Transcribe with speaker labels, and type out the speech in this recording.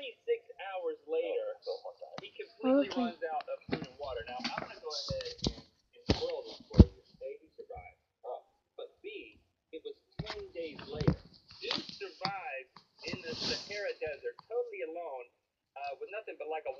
Speaker 1: 36 hours later, he completely
Speaker 2: Okay.
Speaker 1: runs out of food and water. Now, I'm going to go ahead and, and spoil this for you. A, he survived. Uh, but B, it was 10 days later. Dude survived in the Sahara Desert totally alone uh, with nothing but like a